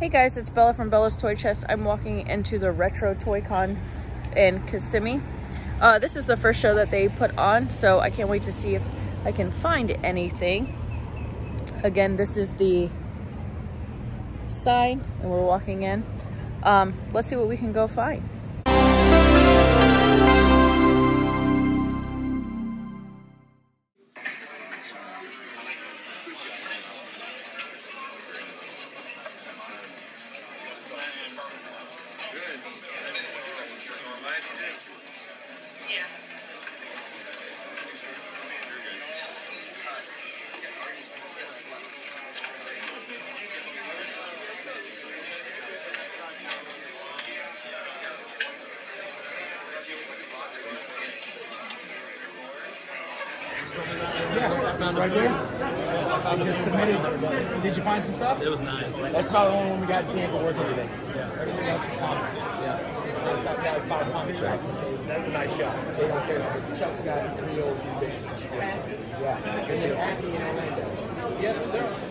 Hey guys, it's Bella from Bella's Toy Chest. I'm walking into the Retro Toy Con in Kissimmee. Uh, this is the first show that they put on, so I can't wait to see if I can find anything. Again, this is the sign, and we're walking in. Um, let's see what we can go find. Right there? I just submitted. Did you find some stuff? It was nice. That's about the only one we got in Tampa worth anything. Yeah. Everything else is comics. Yeah. It's, it's, it's, five right? That's a nice shot. They don't care. Chuck's got three old vintage. Yeah. And then Happy in Orlando. Yeah, they're.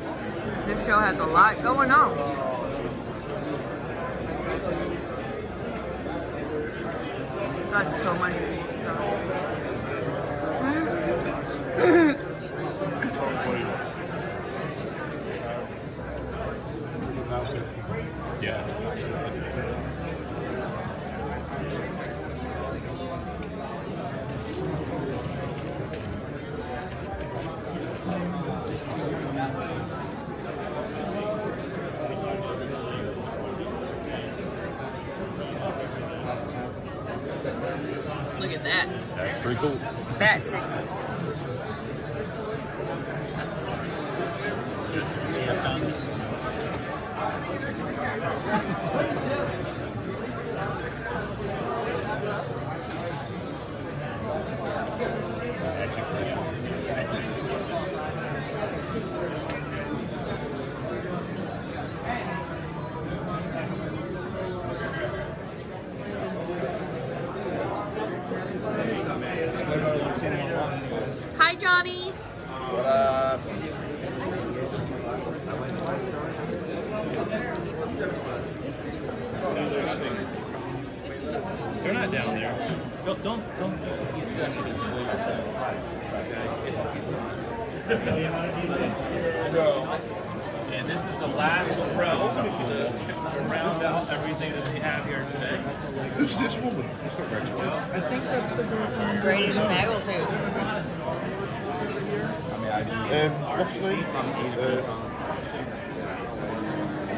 This show has a lot going on. Got so much cool stuff. Yeah. Look at that. That's pretty cool. Bat signal. Hi, Johnny. What up? They're not down there. Don't, don't, don't. And this is the last row to, to round out everything that we have here today. Who's this woman? What's up, I think that's the girl from Grady Snaggletooth. Um, what's his name? Uh,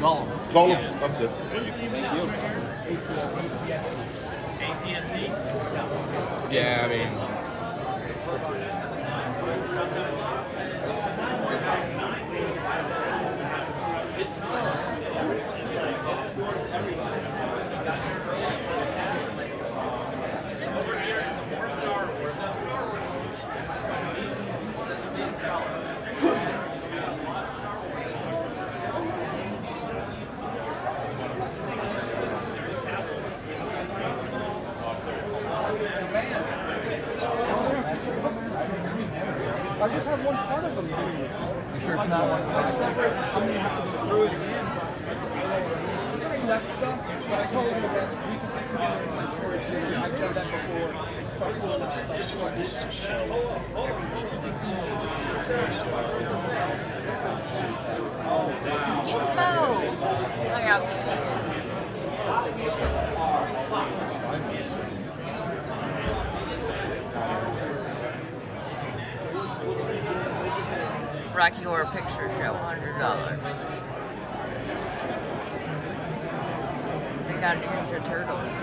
Gollum. Gollum. That's it. Yeah, I mean, Rocky Horror Picture Show, $100. They got Ninja Turtles.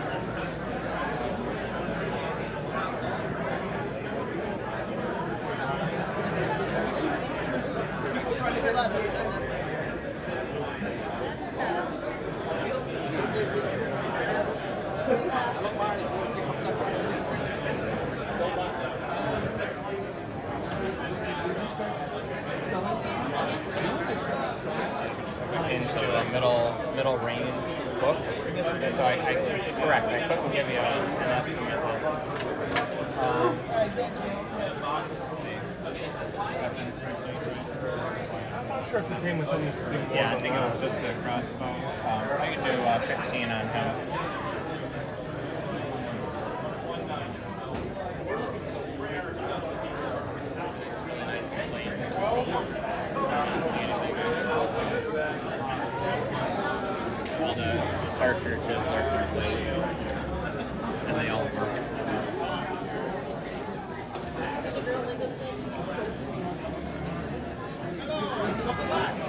Sure if it came with anything yeah, I think it was just the crossbow. Um, I can do uh, 15 on him. Nice and clean. Can't see anything. All the cartridges are completely and they all work. I'm like,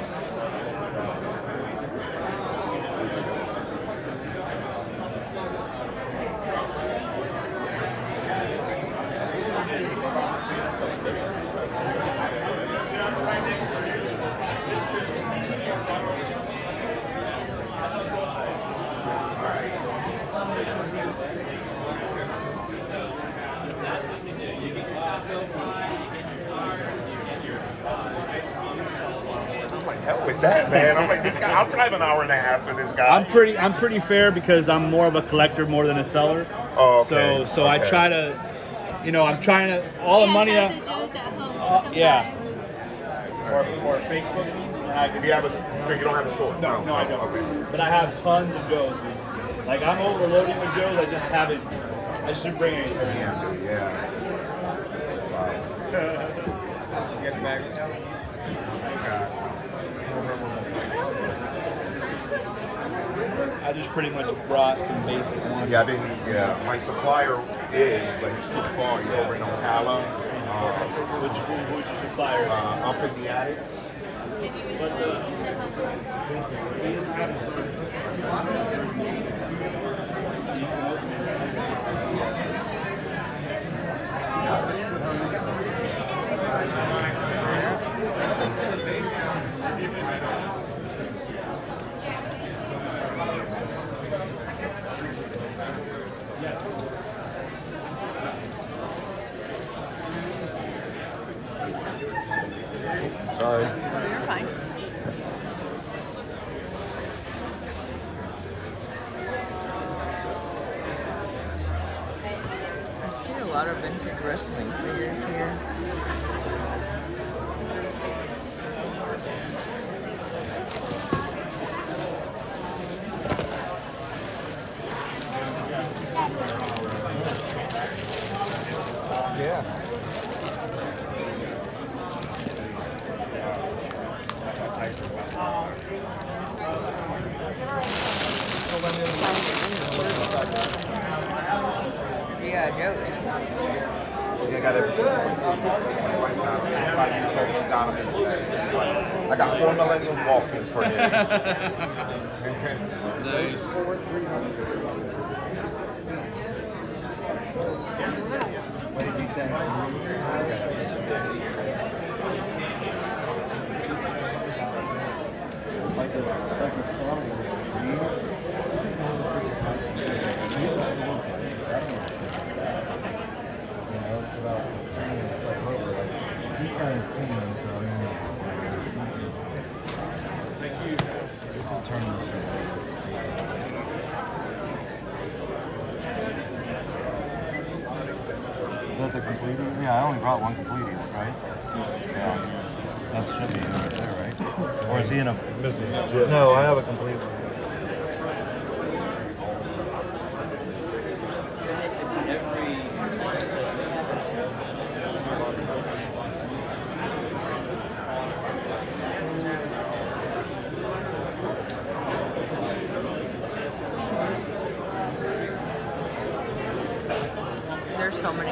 hell with that, man. I'm like, this guy, I'll drive an hour and a half for this guy. I'm pretty I'm pretty fair because I'm more of a collector more than a seller. Oh, okay. So so I try to, you know, I'm trying to all the money that uh, yeah. Or, or Facebook. If you have a, so you don't have a sword? no, no, I don't. Okay. But I have tons of Joes. Dude. Like I'm overloading with Joes. I just haven't. I just didn't bring anything. Yeah, yeah. You got the bag with you? I just pretty much brought some basic ones. Yeah, I didn't. Yeah, my supplier is, but he's too far. He's over in Ocala. Uh, Which who's your supplier? uh, up in the attic. Sorry. Lot of vintage wrestling figures here. Yeah. Yeah, Joe's. Yeah, I got everything. My wife got them. Five years old, she got them. It's like- I got four Millennium Falcons for you. What did you say? Like a, like a song You know, it's about turning the stuff over. Like, he turns clean, so I mean, Thank you. This is turning the stuff over. Yeah, I only brought one complete, right? Yeah. That should be right there, right? Or is he in a missing? No, I have a complete one. There's so many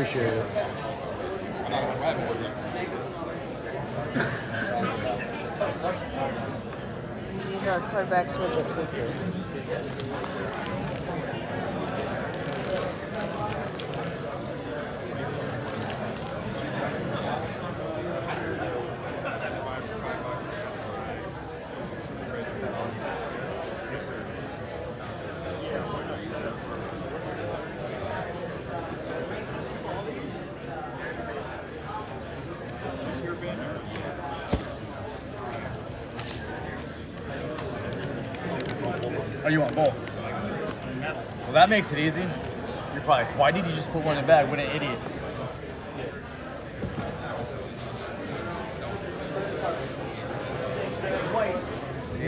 appreciate it. These are cardbacks with the clicker. Oh, you want both? Well, that makes it easy. You're probably, why did you just put one in the bag? What an idiot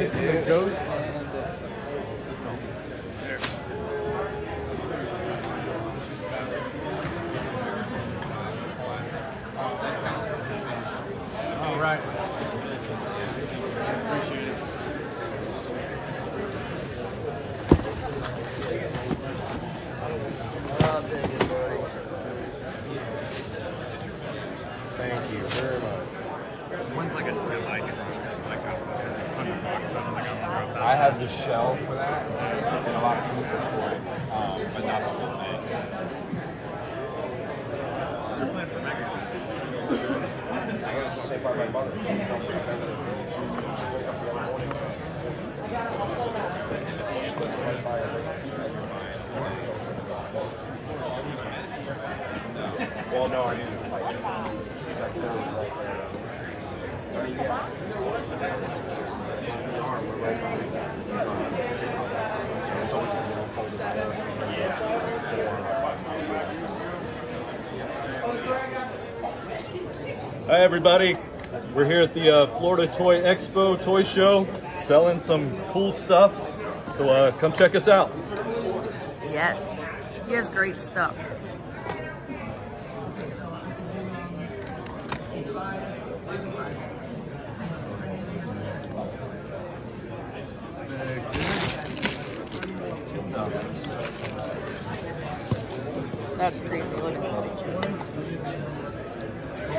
a goat. All right. I'll take it, buddy. Thank you very much. One's like a semi truck. It's like a hundred bucks. That's like a I have the shell for that and a lot of pieces for it, um, but not the whole thing. I got the same part my mother. Well, no, I didn't. She's like, no, right there. Hi, everybody. We're here at the uh, Florida Toy Expo Toy Show, selling some cool stuff. So uh, come check us out. Yes, he has great stuff. That's creepy. Look at that. You.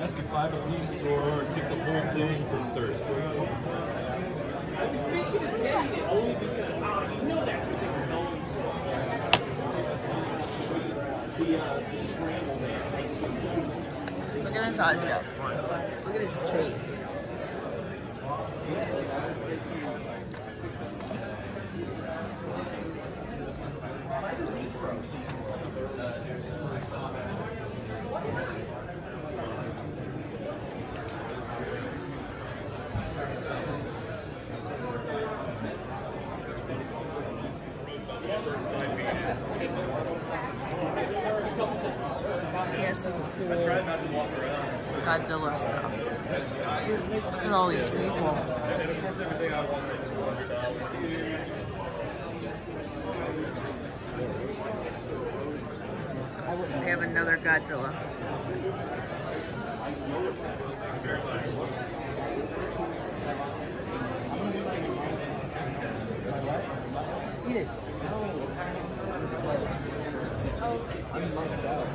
Ask if five or take the whole thing for Thursday. Look at his eyes. Look at his face. He has some cool Godzilla stuff. Look at all these people. They have another Godzilla. Eat it. Oh. I'm mugged out.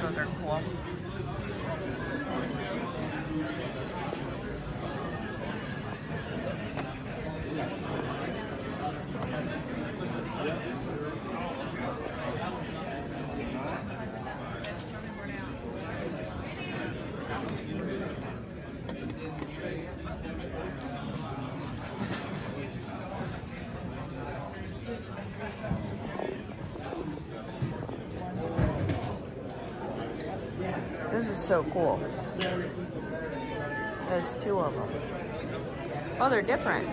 Those are cool. This is so cool. There's two of them. Oh, they're different.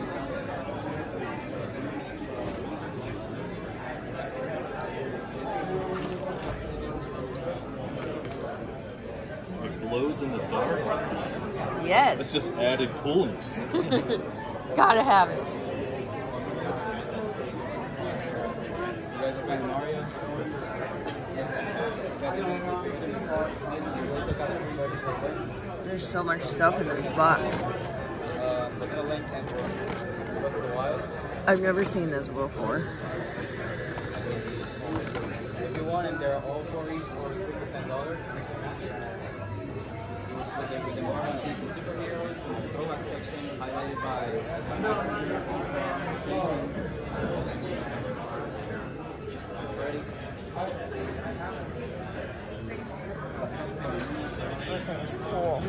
It glows in the dark. Yes. It's just added coolness. Gotta have it. You guys are fan of Mario? There's so much stuff in this box. I've never seen this before. They're all for each for quick ten dollars. Look at the Marvel and DC superheroes, throwback section highlighted by This thing's cool.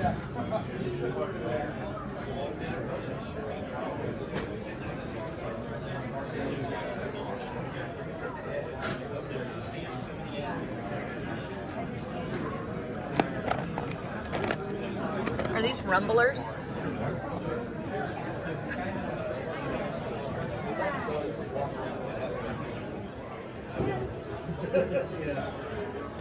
Are these rumblers?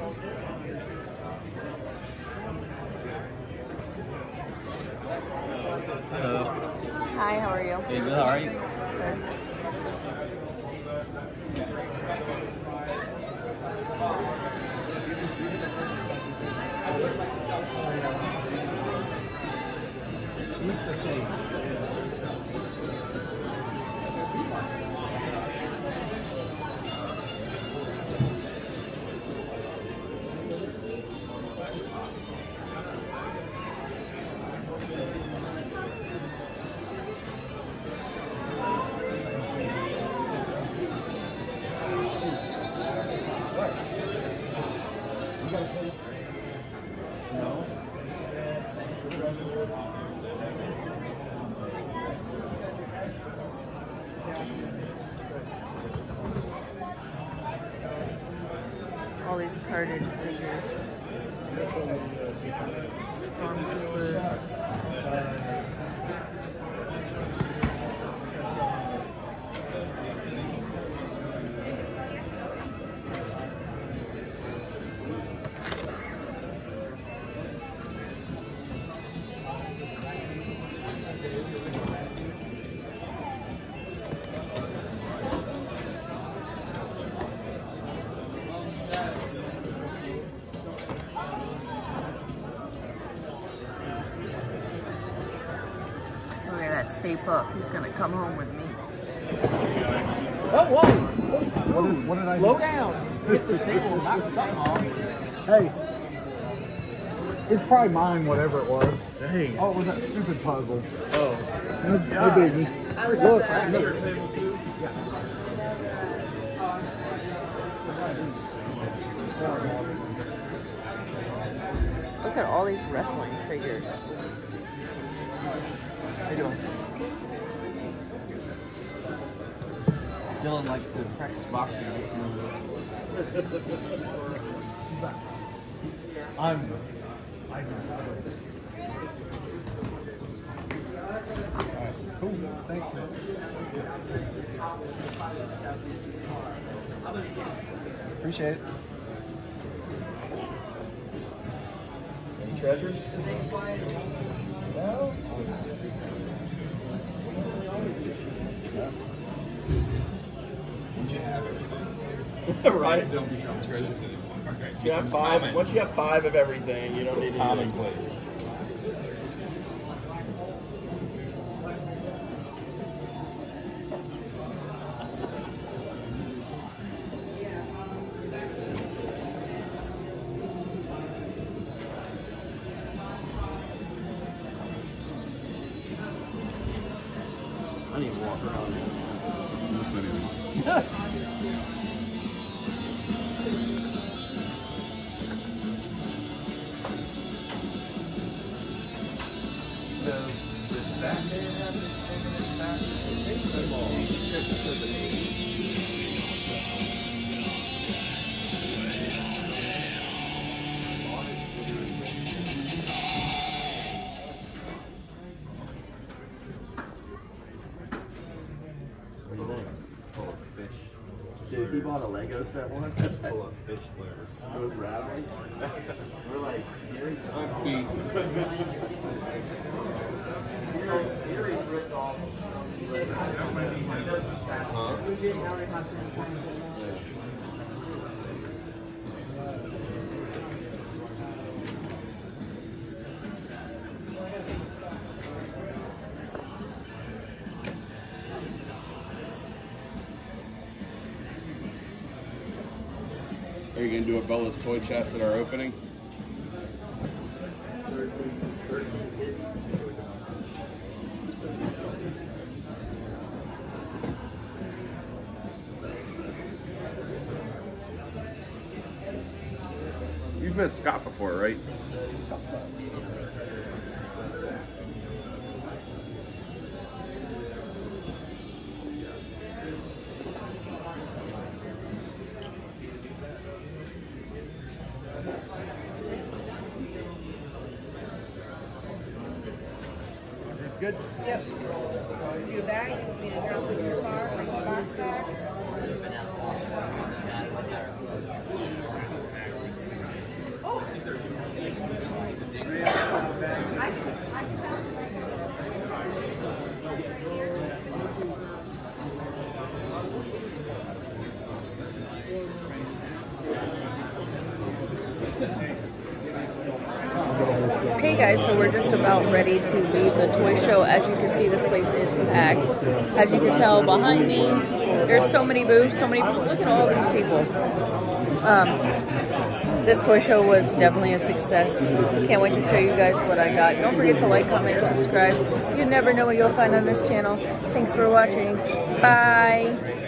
Hello. Hi, how are you? Hey, good. How are you? pizza These carded figures. Stormtrooper. Stay pup. He's gonna come home with me. Oh, whoa! What did, what did I Slow down. Hit the table and knock something off. Hey. It's probably mine, whatever it was. Dang. Oh, it was that stupid puzzle. Oh. No, no biggie. Look, look. Look at all these wrestling figures. How you doing? Dylan likes to practice boxing. I'm. I cool. Thanks, man. Appreciate it. Any treasures? No. Once you have everything, right? Don't become treasures anymore. You have five. Once you have five of everything, you don't need anything. Commonplace. Dude, he bought a Lego set once. It's full of fish flares. It was rattling. We're like, Gary, Gary's ripped off. Are you gonna do a Bella's toy chest at our opening? Scott before, right? Good. Yep. Do a bag, you want me to drop it in your car, bring the box back? Okay guys, so we're just about ready to leave the toy show. As you can see, this place is packed. As you can tell behind me, there's so many booths, so many people. Look at all these people. Um, this toy show was definitely a success. Can't wait to show you guys what I got. Don't forget to like, comment, and subscribe. You never know what you'll find on this channel. Thanks for watching. Bye.